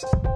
podcast.